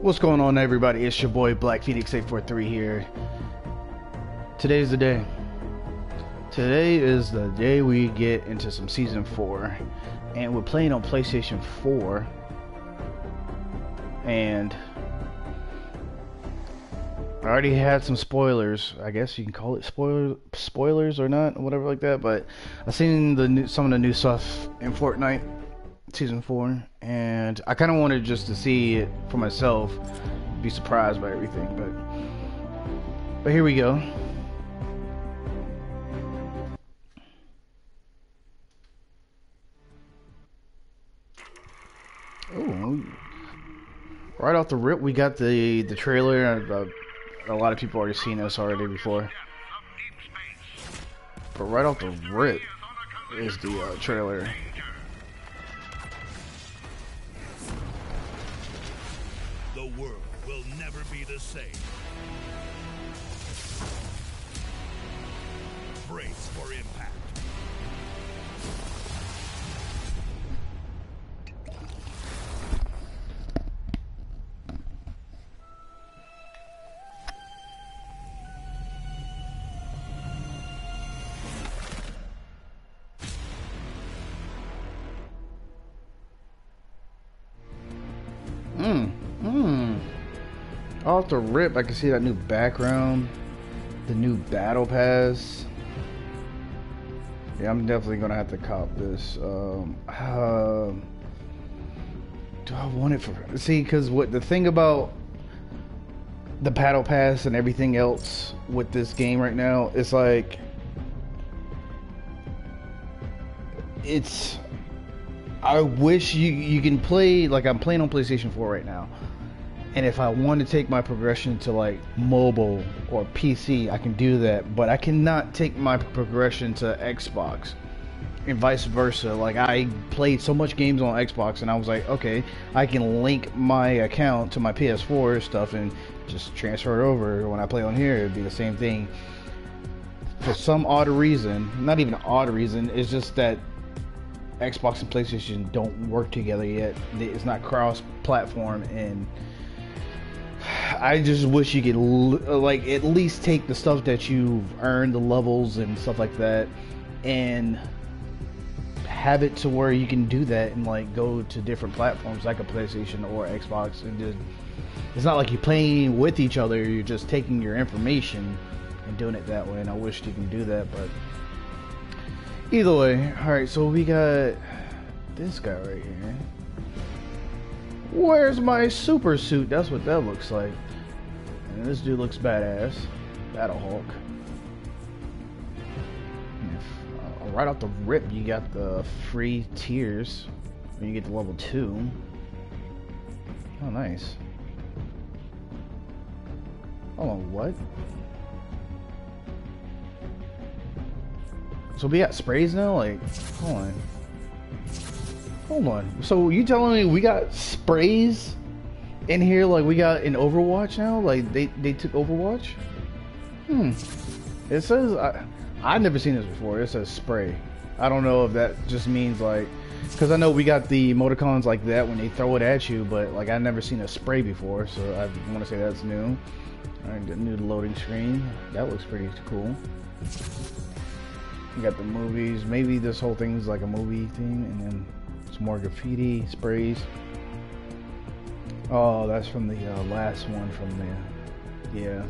What's going on, everybody? It's your boy Black Phoenix 843 here. Today's the day. Today is the day we get into some season four, and we're playing on PlayStation 4. And I already had some spoilers. I guess you can call it spoiler spoilers or not, whatever like that. But I seen the new, some of the new stuff in Fortnite season four, and I kind of wanted just to see it for myself, be surprised by everything. But but here we go. Oh, right off the rip, we got the the trailer. Uh, a lot of people already seen this already before, but right off the rip is the uh, trailer. Never Off the rip, I can see that new background, the new battle pass. Yeah, I'm definitely gonna have to cop this. Um, uh, do I want it for? See, because what the thing about the battle pass and everything else with this game right now is like it's I wish you you can play like I'm playing on PlayStation 4 right now. And if I want to take my progression to like mobile or PC, I can do that, but I cannot take my progression to Xbox and vice versa. Like I played so much games on Xbox and I was like, okay, I can link my account to my PS4 stuff and just transfer it over when I play on here, it'd be the same thing. For some odd reason, not even odd reason, it's just that Xbox and PlayStation don't work together yet. It's not cross-platform, and I just wish you could uh, like at least take the stuff that you've earned, the levels and stuff like that, and have it to where you can do that and like go to different platforms like a PlayStation or Xbox, and just it's not like you're playing with each other. You're just taking your information and doing it that way. And I wish you can do that, but. Either way, alright, so we got this guy right here. Where's my super suit? That's what that looks like. And this dude looks badass. Battlehawk. Uh, right off the rip, you got the free tiers when you get to level 2. Oh, nice. Hold on, what? So we got sprays now? Like, hold on. Hold on. So you telling me we got sprays in here like we got in Overwatch now? Like they, they took Overwatch? Hmm. It says, I, I've never seen this before. It says spray. I don't know if that just means like, because I know we got the emoticons like that when they throw it at you, but like I've never seen a spray before, so I want to say that's new. Alright, the new loading screen. That looks pretty cool. You got the movies. Maybe this whole thing's like a movie thing, and then some more graffiti sprays. Oh, that's from the uh, last one from the yeah.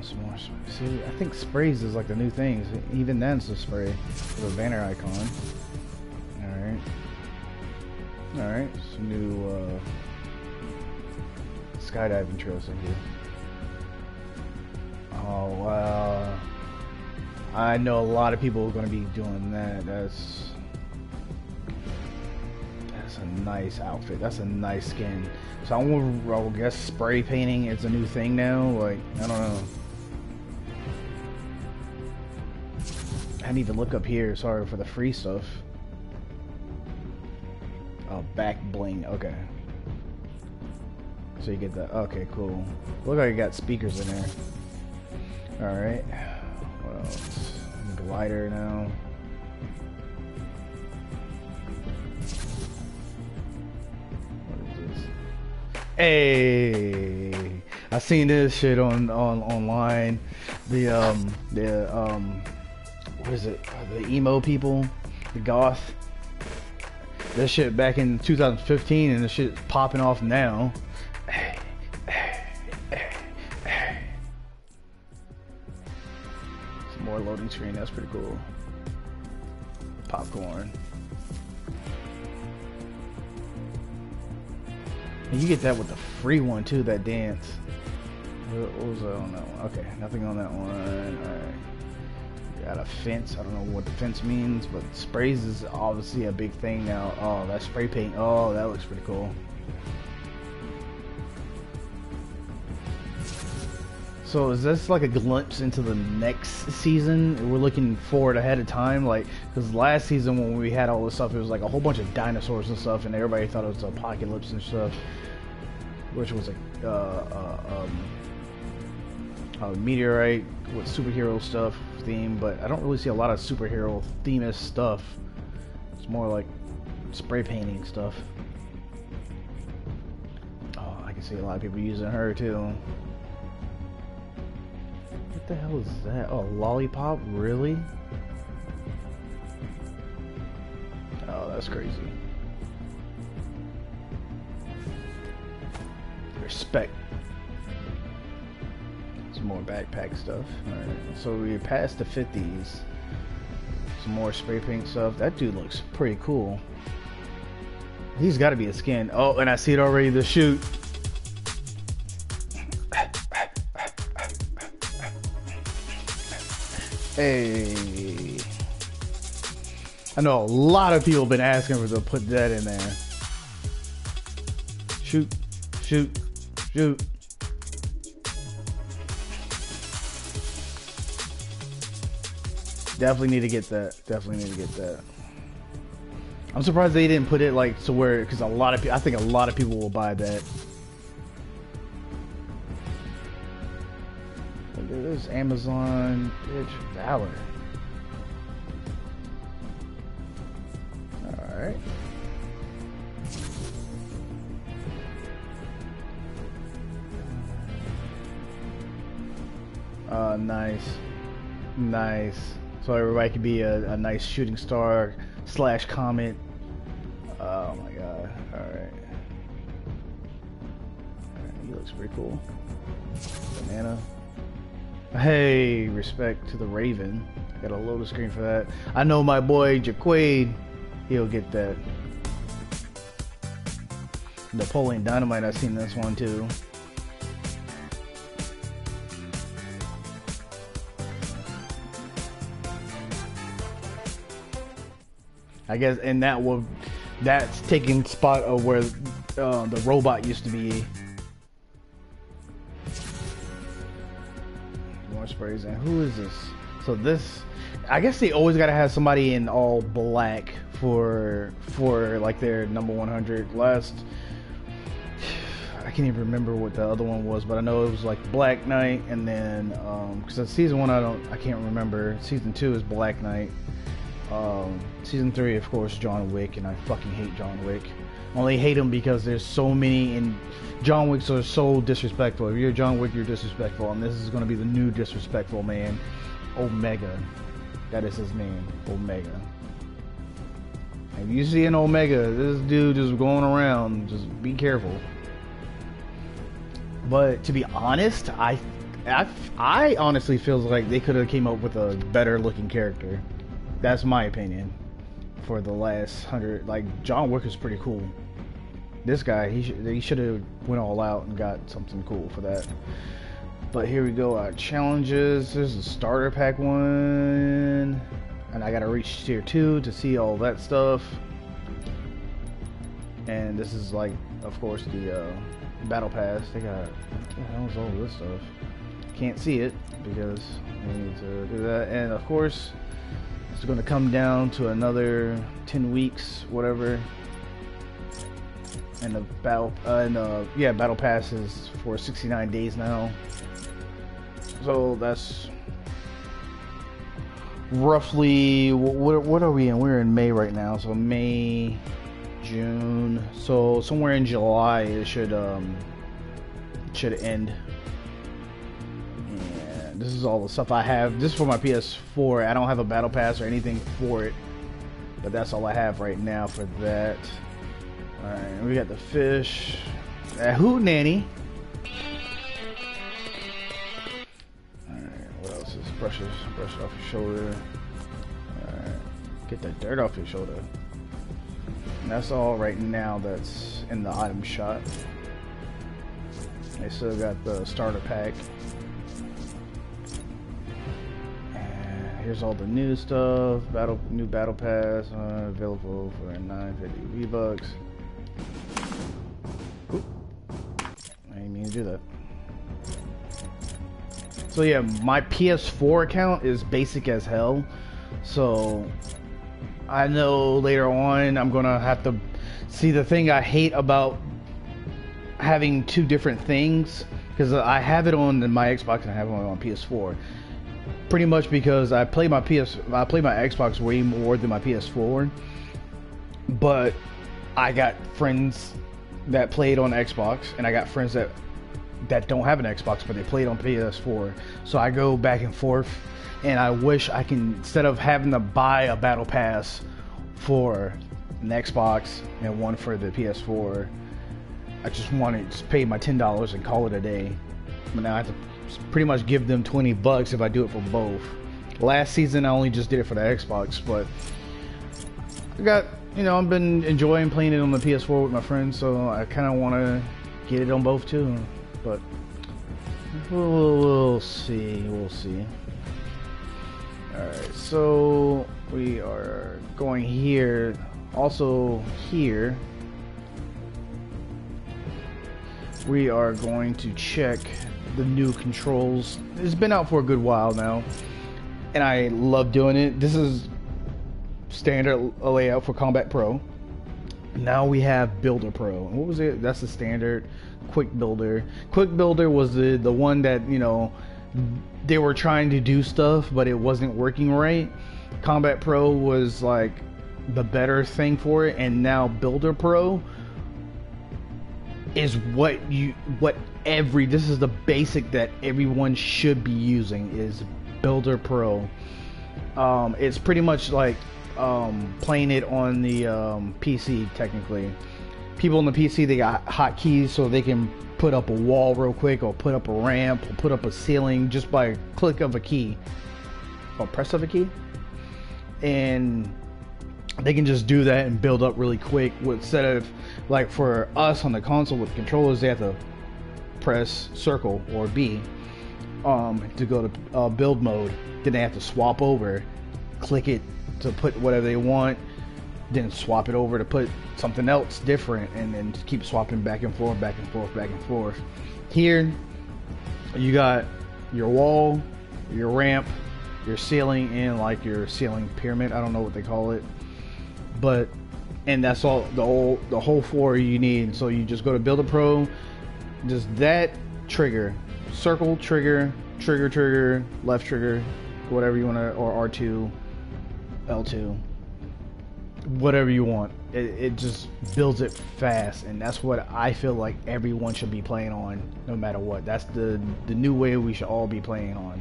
Some more. See, I think sprays is like the new thing. Even then, it's a spray with a banner icon. All right. All right. Some new uh, skydiving trails in here. Oh wow. I know a lot of people are going to be doing that. That's that's a nice outfit. That's a nice skin. So I will, I guess spray painting is a new thing now. Like I don't know. I didn't even look up here. Sorry for the free stuff. Oh, back bling. Okay. So you get that. Okay, cool. Look like you got speakers in there. All right. Glider now. What is Hey, I seen this shit on on online. The um the um what is it? The emo people, the goth. This shit back in 2015, and the shit's popping off now. More loading screen. That's pretty cool. Popcorn. And you get that with the free one too, that dance. What was that on that one? Okay, nothing on that one. Alright. Got a fence. I don't know what the fence means, but sprays is obviously a big thing now. Oh, that spray paint. Oh, that looks pretty cool. So is this like a glimpse into the next season? We're looking forward ahead of time, like because last season when we had all this stuff, it was like a whole bunch of dinosaurs and stuff, and everybody thought it was apocalypse and stuff, which was like uh, uh, um, a meteorite with superhero stuff theme. But I don't really see a lot of superhero themed stuff. It's more like spray painting stuff. Oh, I can see a lot of people using her too. The hell is that? Oh, lollipop? Really? Oh, that's crazy. Respect. Some more backpack stuff. Alright, so we passed the 50s. Some more spray paint stuff. That dude looks pretty cool. He's got to be a skin. Oh, and I see it already. The shoot. Hey. I know a lot of people have been asking for to put that in there. Shoot, shoot, shoot. Definitely need to get that. Definitely need to get that. I'm surprised they didn't put it like to where, because a lot of people, I think a lot of people will buy that. This Amazon bitch Valor. Alright. Uh, nice. Nice. So everybody can be a, a nice shooting star slash comet. Oh my god. Alright. He looks pretty cool. Banana. Hey, respect to the Raven. Got a load screen for that. I know my boy Jaquade. He'll get that. Napoleon Dynamite, I've seen this one too. I guess, and that will, that's taking spot of where uh, the robot used to be. Sprays, and who is this? So this, I guess they always gotta have somebody in all black for for like their number 100. Last, I can't even remember what the other one was, but I know it was like Black Knight, and then because um, season one I don't, I can't remember. Season two is Black Knight. Um, season three, of course, John Wick, and I fucking hate John Wick. Only hate him because there's so many, and John Wicks are so disrespectful. If you're John Wick, you're disrespectful, and this is going to be the new disrespectful man, Omega. That is his name, Omega. If you see an Omega, this dude just going around, just be careful. But to be honest, I, I, I honestly feels like they could have came up with a better looking character. That's my opinion. For the last hundred, like John Wick is pretty cool. This guy, he should he should have went all out and got something cool for that. But here we go. Our challenges. There's a starter pack one, and I gotta reach tier two to see all that stuff. And this is like, of course, the uh, battle pass. They got what the all this stuff? Can't see it because we need to do that. And of course, it's going to come down to another 10 weeks, whatever. And the battle, uh, and uh, yeah, battle pass is for 69 days now. So that's roughly what, what are we in? We're in May right now, so May, June. So somewhere in July it should um, should end. This is all the stuff I have. This is for my PS4. I don't have a battle pass or anything for it. But that's all I have right now for that. Alright, we got the fish. Hootenanny. Alright, what else is brushes? Brush off your shoulder. Alright, get that dirt off your shoulder. And that's all right now that's in the item shot. They still got the starter pack. Here's all the new stuff. Battle new battle pass uh, available for 950 V bucks. I didn't mean to do that. So yeah, my PS4 account is basic as hell. So I know later on I'm gonna have to see the thing I hate about having two different things because I have it on my Xbox and I have it on PS4. Pretty much because I play my PS, I play my Xbox way more than my PS4. But I got friends that played on Xbox, and I got friends that that don't have an Xbox but they played on PS4. So I go back and forth, and I wish I can instead of having to buy a battle pass for an Xbox and one for the PS4. I just want to just pay my ten dollars and call it a day. But now I have to pretty much give them twenty bucks if I do it for both. Last season I only just did it for the Xbox, but I got you know I've been enjoying playing it on the PS4 with my friends, so I kind of want to get it on both too. But we'll, we'll see, we'll see. All right, so we are going here. Also here, we are going to check the new controls. It's been out for a good while now, and I love doing it. This is standard layout for Combat Pro. Now we have Builder Pro. What was it? That's the standard Quick Builder. Quick Builder was the the one that you know they were trying to do stuff, but it wasn't working right. Combat Pro was like the better thing for it, and now Builder Pro is what you what every this is the basic that everyone should be using is Builder Pro. Um, it's pretty much like um, playing it on the um, PC technically. People on the PC they got hotkeys so they can put up a wall real quick or put up a ramp or put up a ceiling just by click of a key or press of a key. And they can just do that and build up really quick instead of like for us on the console with controllers they have to press circle or B um, to go to uh, build mode. Then they have to swap over click it to put whatever they want then swap it over to put something else different and then keep swapping back and forth back and forth back and forth. Here you got your wall your ramp your ceiling and like your ceiling pyramid. I don't know what they call it. But and that's all the whole the whole four you need. So you just go to Builder Pro just that trigger circle trigger trigger trigger left trigger whatever you want to or r2 l2 whatever you want it, it just builds it fast and that's what i feel like everyone should be playing on no matter what that's the the new way we should all be playing on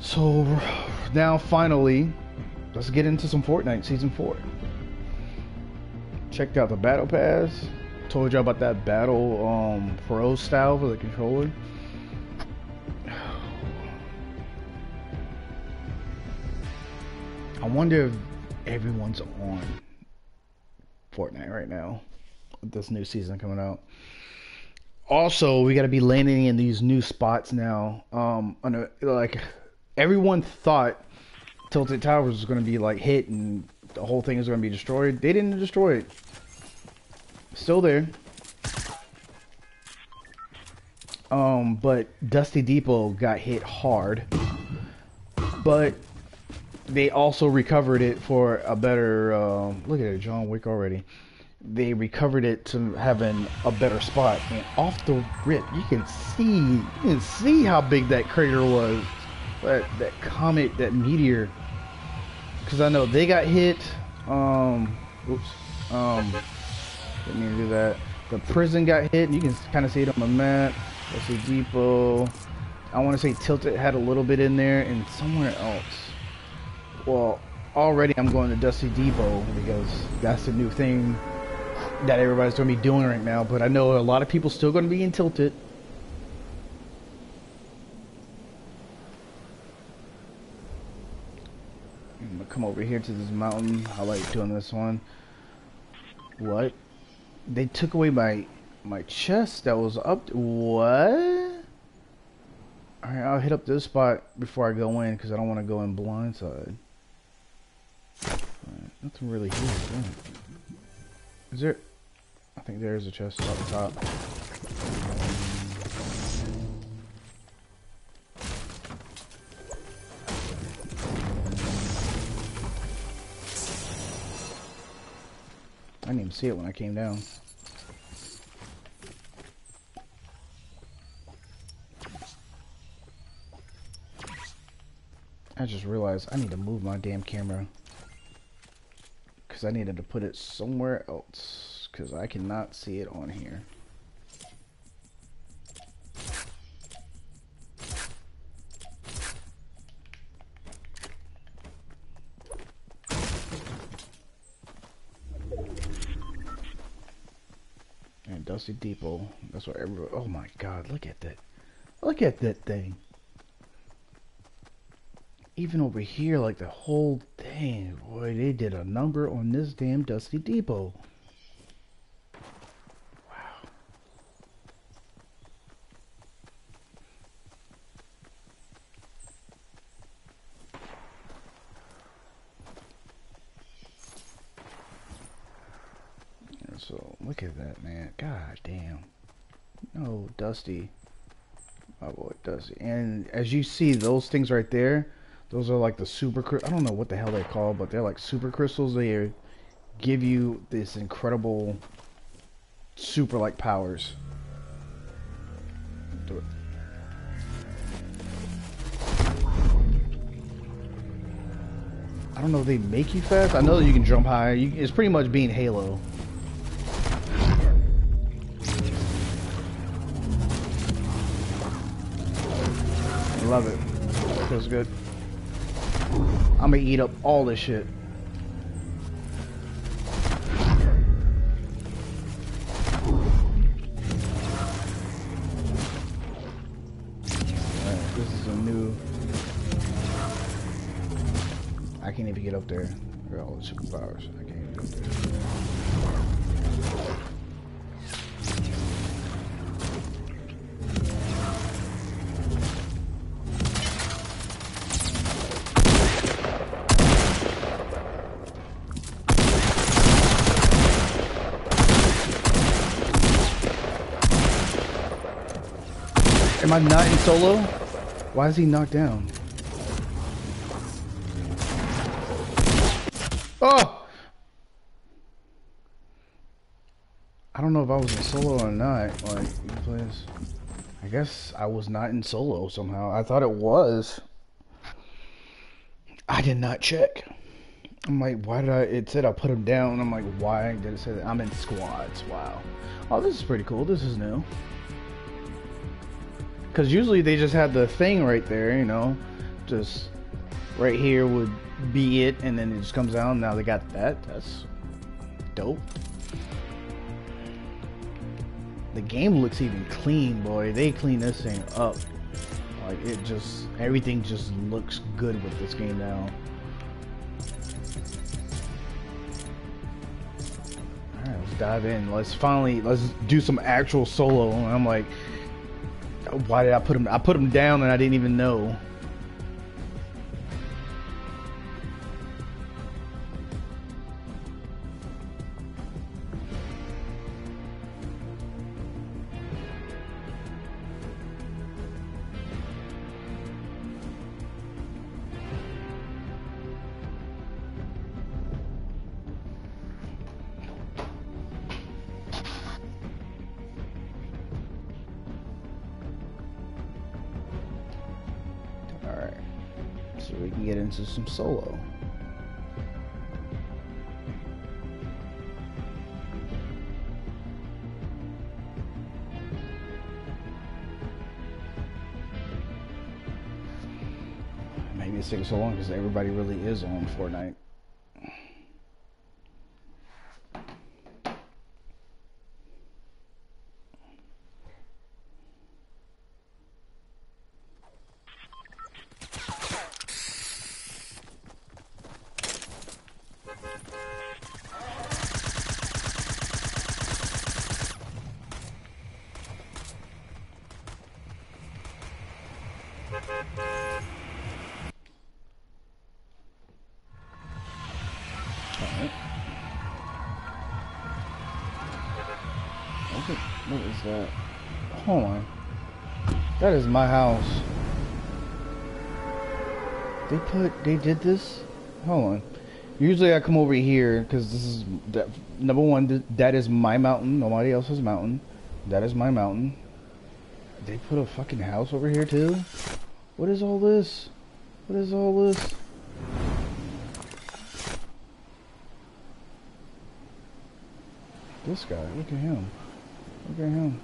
so now finally let's get into some Fortnite Season 4. Checked out the Battle Pass. Told y'all about that Battle um, Pro style for the controller. I wonder if everyone's on Fortnite right now with this new season coming out. Also, we got to be landing in these new spots now. Um, a, like everyone thought Tilted Towers was going to be like hit and the whole thing is going to be destroyed. They didn't destroy it. Still there. Um, but Dusty Depot got hit hard. But they also recovered it for a better. Uh, look at it, John Wick already. They recovered it to having a better spot. And off the rip, you can see, you can see how big that crater was. That that comet, that meteor because I know they got hit. Um, oops. Um, didn't to do that. The prison got hit. And you can kind of see it on the map. Dusty Depot. I want to say Tilted had a little bit in there and somewhere else. Well, already I'm going to Dusty Depot because that's the new thing that everybody's going to be doing right now. But I know a lot of people still going to be in Tilted. I'm gonna come over here to this mountain. I like doing this one. What? They took away my my chest that was up. What? Alright, I'll hit up this spot before I go in because I don't want to go in blindside. Right, nothing really here. Is there? I think there's a chest up top. I didn't even see it when I came down. I just realized I need to move my damn camera. Because I needed to put it somewhere else. Because I cannot see it on here. And Dusty Depot. That's what everybody. Oh my god, look at that. Look at that thing even over here, like the whole thing, boy, they did a number on this damn Dusty Depot. 60. Oh, well, it does. And as you see, those things right there, those are like the super, I don't know what the hell they're called, but they're like super crystals. They give you this incredible super like powers. Do it. I don't know if they make you fast. I know that you can jump high. You, it's pretty much being Halo. Love it. Feels good. I'm gonna eat up all this shit. this is a new... I can't even get up there. I all the superpowers. I can't even get up there. I not in solo? Why is he knocked down? Oh! I don't know if I was in solo or not. Like, please. I guess I was not in solo somehow. I thought it was. I did not check. I'm like, why did I? It said I put him down. I'm like, why did it say that? I'm in squads. Wow. Oh, this is pretty cool. This is new. Because usually they just had the thing right there, you know, just right here would be it, and then it just comes out. Now they got that. That's dope. The game looks even clean, boy. They clean this thing up. Like it just, everything just looks good with this game now. Alright, let's dive in. Let's finally, let's do some actual solo. And I'm like, why did I put him? I put him down and I didn't even know. solo. Maybe it's taking so long because everybody really is on Fortnite. That? Hold on. That is my house. They put, they did this? Hold on. Usually I come over here because this is, that, number one, th- that is my mountain. Nobody else's mountain. That is my mountain. They put a fucking house over here too? What is all this? What is all this? This guy, look at him. Look at him.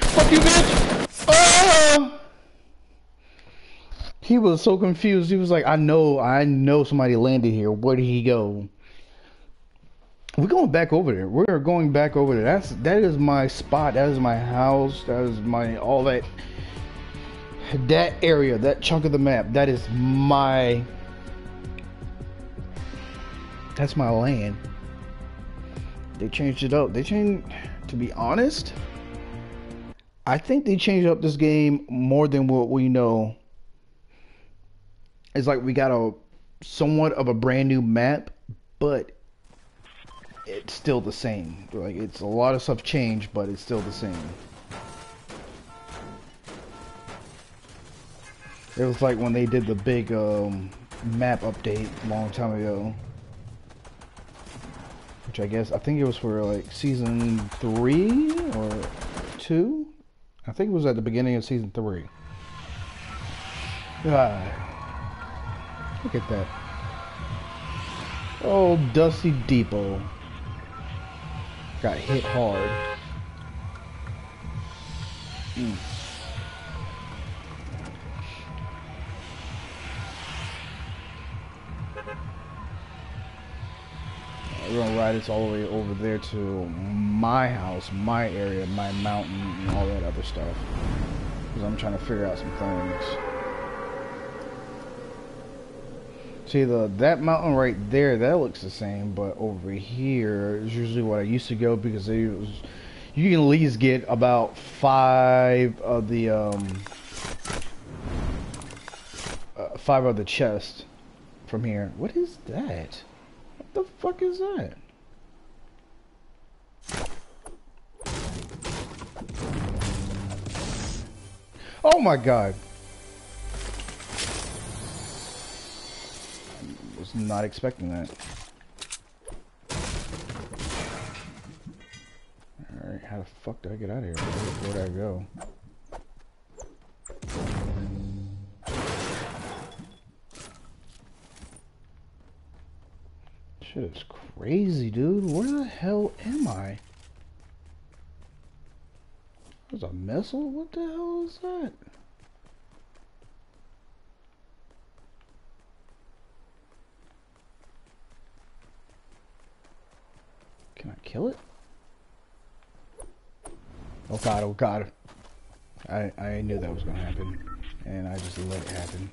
Fuck you, bitch! Ah! He was so confused. He was like, I know, I know somebody landed here. Where did he go? We're going back over there. We're going back over there. That's that is my spot. That is my house. That is my all that that area, that chunk of the map. That is my that's my land. They changed it up. They changed to be honest, I think they changed up this game more than what we know. It's like we got a somewhat of a brand new map, but it's still the same. Like it's a lot of stuff changed, but it's still the same. It was like when they did the big um, map update a long time ago. Which I guess I think it was for like season three or two. I think it was at the beginning of season three. Ah, look at that. Oh, Dusty Depot. Got hit hard. Mm. We're gonna ride this all the way over there to my house, my area, my mountain, and all that other stuff. Because I'm trying to figure out some things. See the that mountain right there, that looks the same, but over here is usually what I used to go because it was you can at least get about five of the um uh, five of the chest from here. What is that? What the fuck is that? Oh my god. Not expecting that. Alright, how the fuck did I get out of here? Where, where'd I go? Shit is crazy, dude. Where the hell am I? There's a missile? What the hell is that? Can I kill it? Oh god, oh god. I, I knew that was gonna happen. And I just let it happen.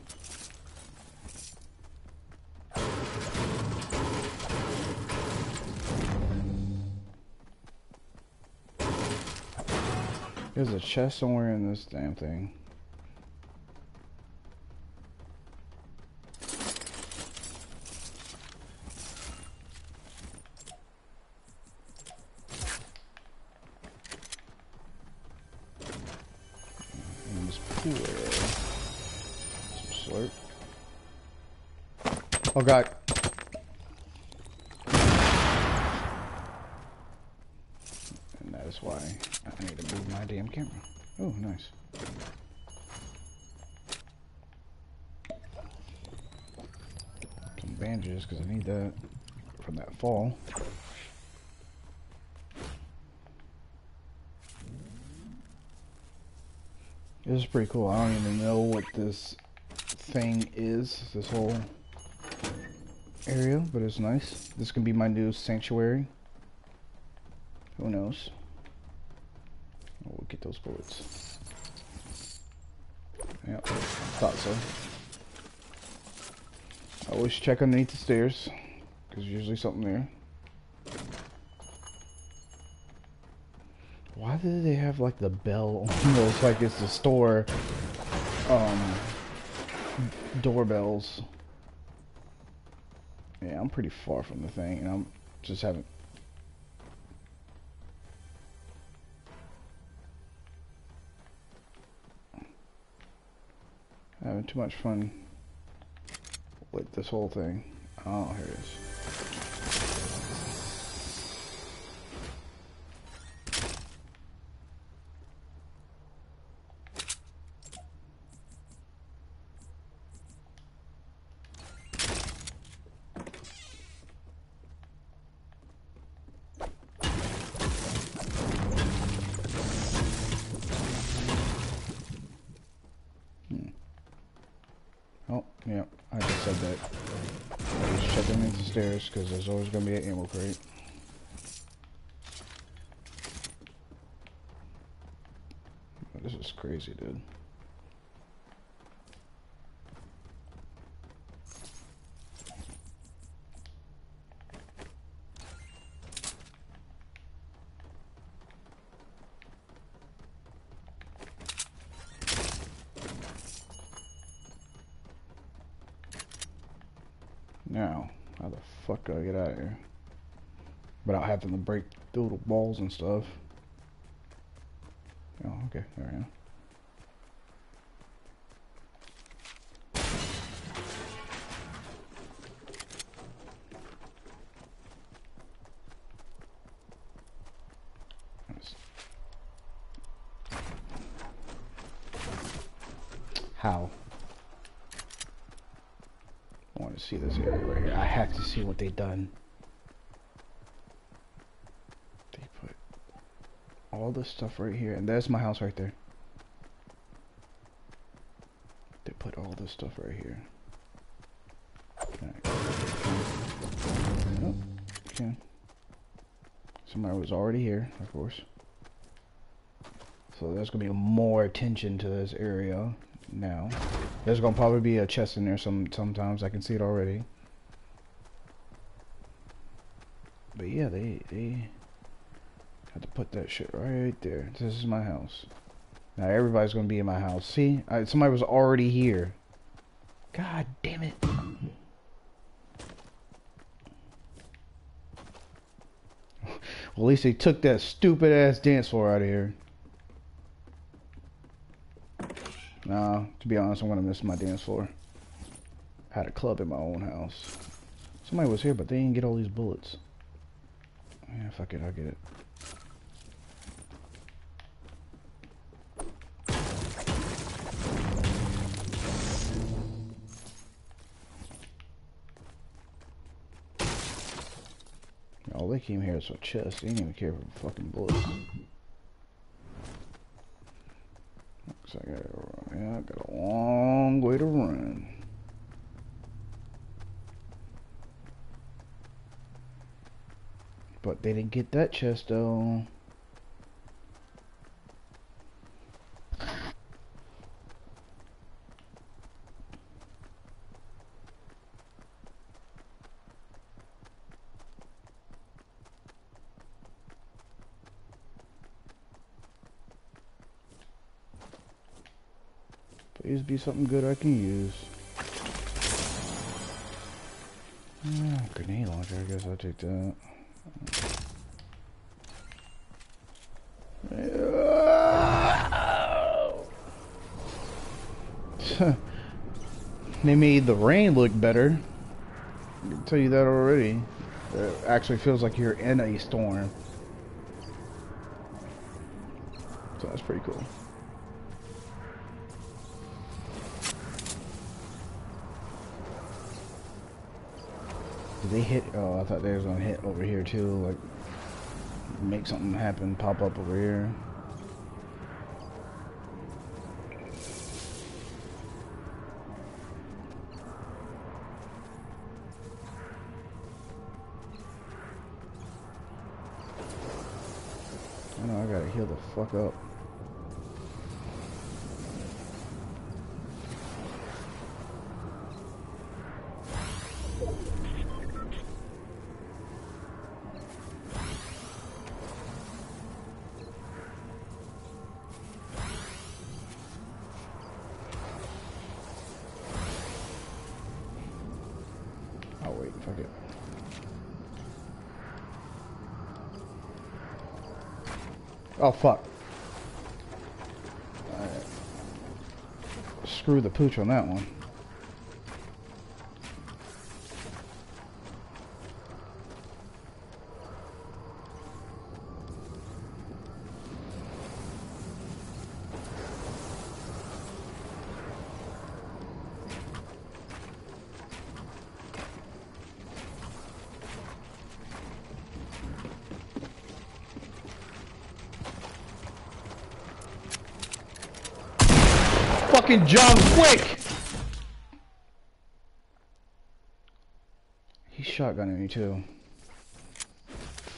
There's a chest somewhere in this damn thing. Oh. And that is why I need to move my damn camera. Oh, nice. Some bandages because I need that from that fall. This is pretty cool. I don't even know what this thing is, this whole area, but it's nice. This can be my new sanctuary. Who knows? Oh, we'll get those bullets. Yep, thought so. I always check underneath the stairs, because there's usually something there. Why do they have like the bell almost like it's the store um, doorbells? Yeah, I'm pretty far from the thing, and I'm just having having too much fun with this whole thing. Oh, here it is. Oh, yeah, I just said that. I was checking into because there's always going to be an ammo crate. This is crazy, dude. Now, how the fuck do I get out of here? Without having to break the walls and stuff. Oh, okay, there I am. How? I want to see this area right here. I have to see what they've done. They put all this stuff right here, and there's my house right there. They put all this stuff right here. Okay. Oh, okay. Somebody was already here, of course. So there's gonna be more attention to this area now. There's gonna probably be a chest in there some sometimes. I can see it already. But yeah, they they put that shit right there. This is my house. Now everybody's gonna be in my house. See, somebody was already here. God damn it. Well, at least they took that stupid ass dance floor out of here. Nah, to be honest, I'm gonna miss my dance floor. I had a club in my own house. Somebody was here, but they didn't get all these bullets. Yeah, fuck it, I'll get it. Oh, they came here as a chest. They didn't even care for fucking bullets. Looks like I. Yeah, I got a long way to run. But they didn't get that chest though. Please be something good I can use. Ah, grenade launcher, I guess I'll take that. they made the rain look better. I can tell you that already. It actually feels like you're in a storm. So that's pretty cool. Did they hit? Oh, I thought they was gonna hit over here too. Like, make something happen, pop up over here. I know I gotta heal the fuck up. Oh fuck. Alright. Screw the pooch on that one. Fucking John Wick! He's shotgunning me too.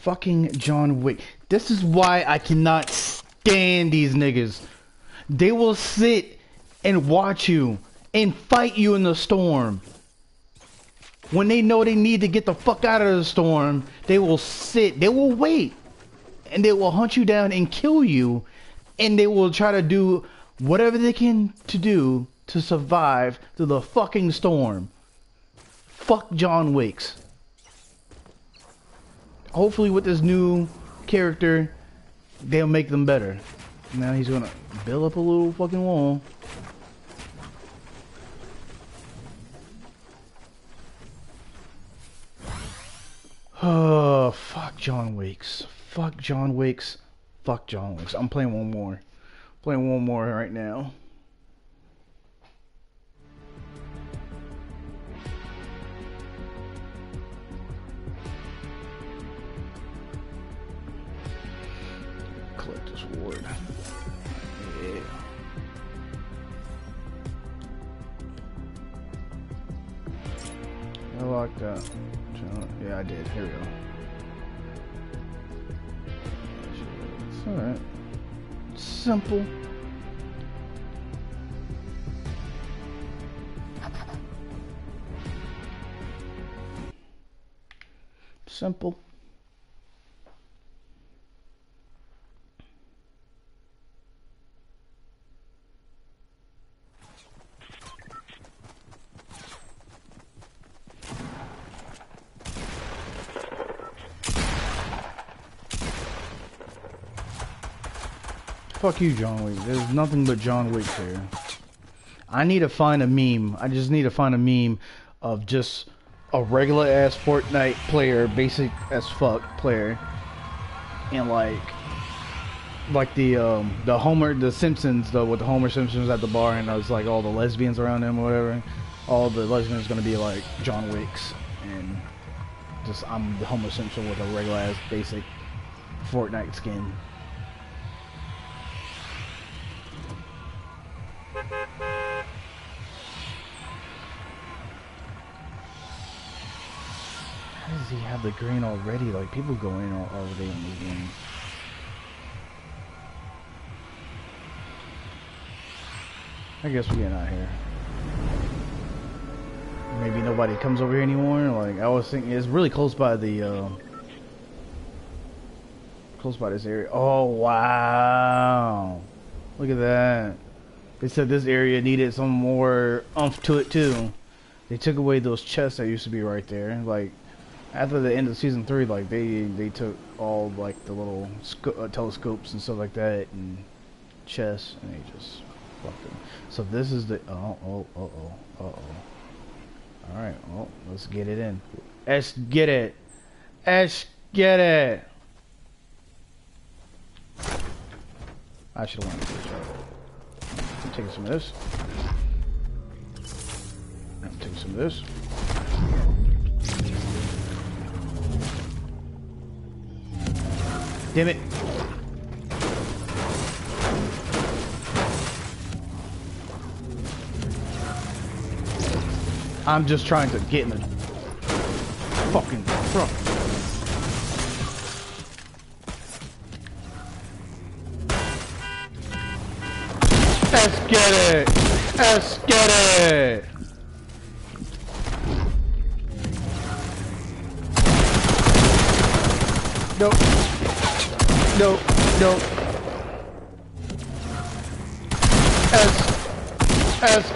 Fucking John Wick. This is why I cannot stand these niggas. They will sit and watch you and fight you in the storm. When they know they need to get the fuck out of the storm, they will sit, they will wait, and they will hunt you down and kill you, and they will try to do whatever they can to do to survive through the fucking storm. Fuck John Wicks. Hopefully with this new character, they'll make them better. Now he's gonna build up a little fucking wall. Oh, fuck John Wicks. Fuck John Wicks. Fuck John Wicks. I'm playing one more. Playing one more right now. Collect this ward. Yeah. I locked that. Yeah, I did. Here we go. It's alright. Simple. Simple. Fuck you, John Wick. There's nothing but John Wick here. I need to find a meme. I just need to find a meme of just a regular ass Fortnite player, basic as fuck player, and like, like the um the Homer the Simpsons though with the Homer Simpsons at the bar and there's like all the lesbians around him or whatever. All the lesbians gonna be like John Wicks and just I'm the Homer Simpson with a regular ass basic Fortnite skin. How does he have the green already? Like people go in all, already in these games. I guess we're getting out here. Maybe nobody comes over here anymore. Like I was thinking, it's really close by the, uh, close by this area. Oh wow! Look at that. They said this area needed some more umph to it too. They took away those chests that used to be right there. Like after the end of season three, like they they took all like the little uh, telescopes and stuff like that and chests, and they just fucked them. So this is the oh oh oh oh oh oh. All right, well let's get it in. Let's get it. Let's get it. I should have wanted to taking some of this. I'm taking some of this. Damn it. I'm just trying to get in the fucking truck. Let's get it! Let's get it! Nope. Nope. Nope. S. S.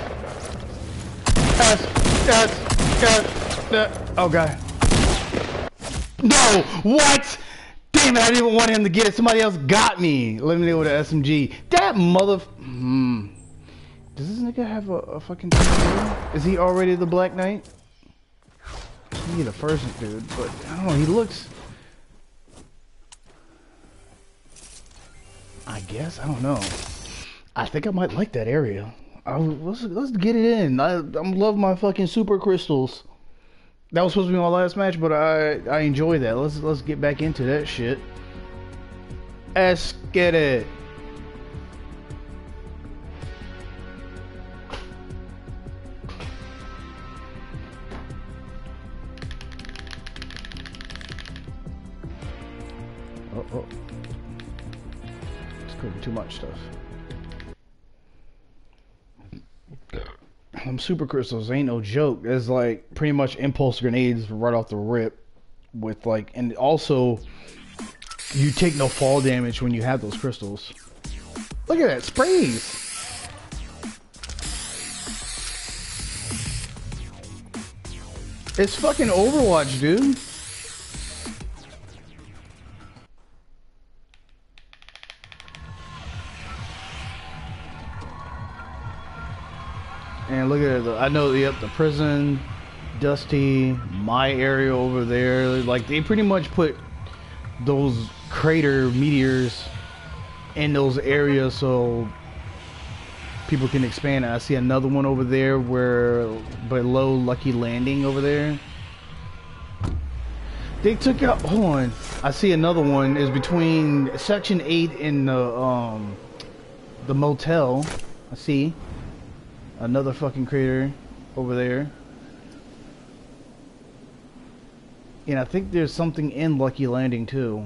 S. S. S. S. Oh god. No! What? Damn it, I didn't even want him to get it. Somebody else got me. Let me know with the SMG. That mother... Hmm. Does this nigga have a, a fucking... Is he already the Black Knight? He the first dude, but I don't know, he looks... I guess, I don't know. I think I might like that area. I, let's, let's get it in. I, I love my fucking super crystals. That was supposed to be my last match, but I I enjoy that. Let's let's get back into that shit. Let's get it. Too much stuff. them super crystals ain't no joke. It's like pretty much impulse grenades right off the rip. With like, and also you take no fall damage when you have those crystals. Look at that sprays. It's fucking Overwatch, dude. It. I know, yep, the prison, Dusty, my area over there. Like, they pretty much put those crater meteors in those areas so people can expand. I see another one over there where below Lucky Landing over there. They took out. Hold on. I see another one is between Section Eight and the um the motel. I see. Another fucking crater over there. And I think there's something in Lucky Landing too,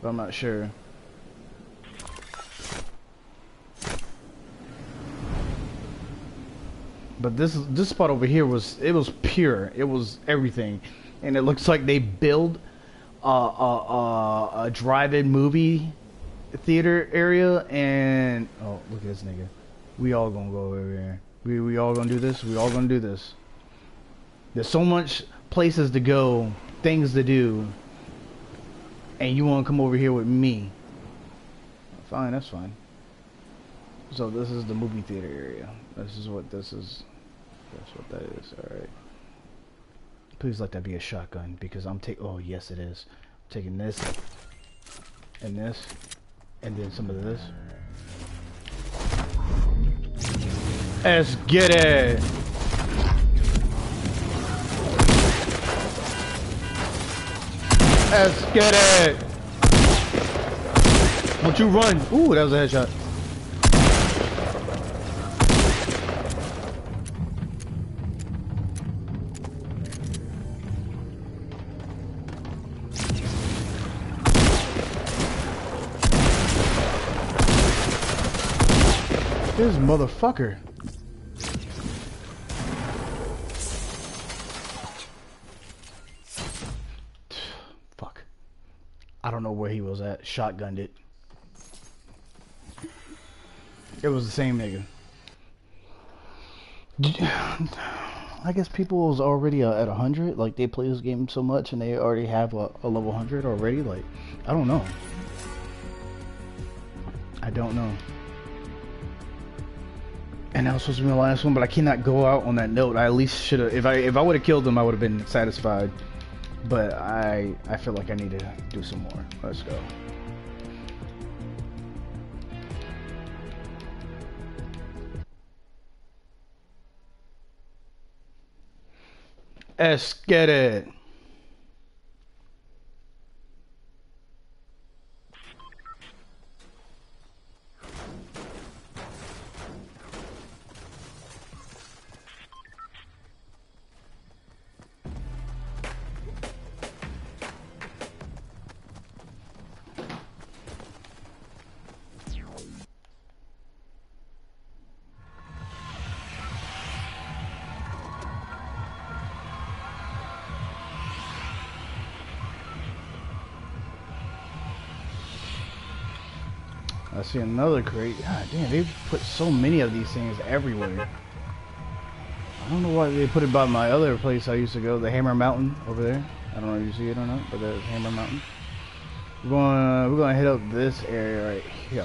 but I'm not sure. But this this spot over here was it was pure. It was everything, and it looks like they build a a, a, a drive-in movie theater area. And oh, look at this nigga. We all gonna go over here. We we all gonna do this. We all gonna do this. There's so much places to go, things to do, and you want to come over here with me. Fine, that's fine. So this is the movie theater area. This is what this is. That's what that is. All right. Please let that be a shotgun because I'm taking. Oh yes, it is. I'm taking this and this, and then some of this. Let's get it. Let's get it. Don't you run. Ooh, that was a headshot. This motherfucker. Know where he was at. Shotgunned it. It was the same nigga. I guess people was already uh, at 100. Like, they play this game so much and they already have a, a level 100 already. Like, I don't know. I don't know. And that was supposed to be my last one, but I cannot go out on that note. I at least should have. If I if I would have killed him, I would have been satisfied. But I I feel like I need to do some more. Let's go. Let's get it. See another crate. God damn, they put so many of these things everywhere. I don't know why they put it by my other place I used to go, the Hammer Mountain over there. I don't know if you see it or not, but there's Hammer Mountain. We're going, we're to hit up this area right here.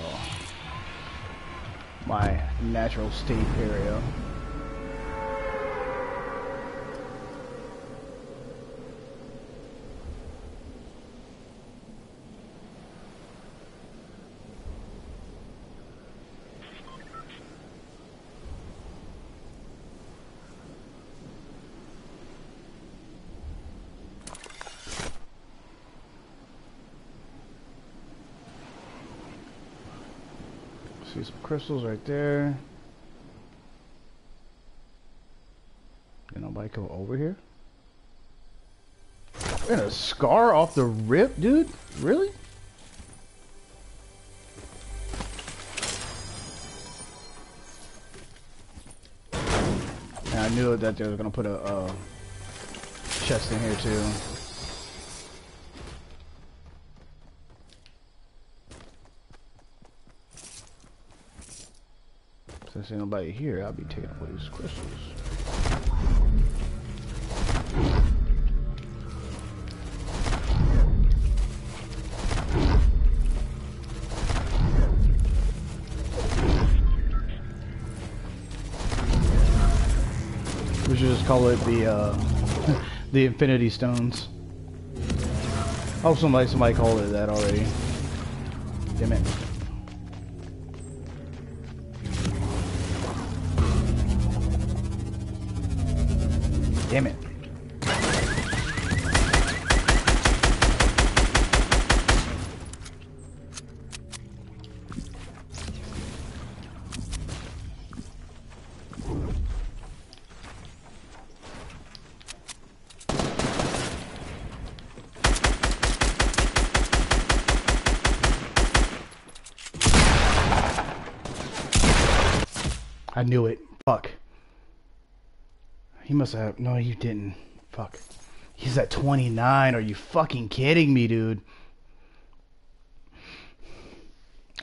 My natural state area. Some crystals right there. Did nobody come over here? And a scar off the rip, dude? Really? And I knew that they were gonna put a uh, chest in here too. Since ain't nobody here, I'll be taking away these crystals. We should just call it the uh, the Infinity Stones. Oh, somebody somebody called it that already. Damn it. Damn it. He must have. No, you didn't. Fuck. He's at 29. Are you fucking kidding me, dude?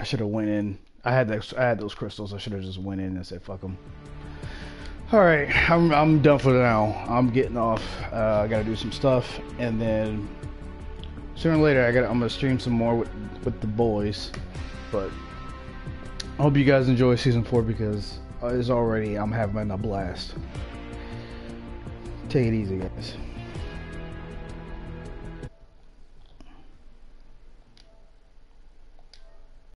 I should have went in. I had those. I had those crystals. I should have just went in and said, "Fuck them." All right, I'm I'm done for now. I'm getting off. Uh, I gotta do some stuff, and then sooner or later, I got. I'm gonna stream some more with with the boys. But I hope you guys enjoy season four because it's already. I'm having a blast. Take it easy, guys.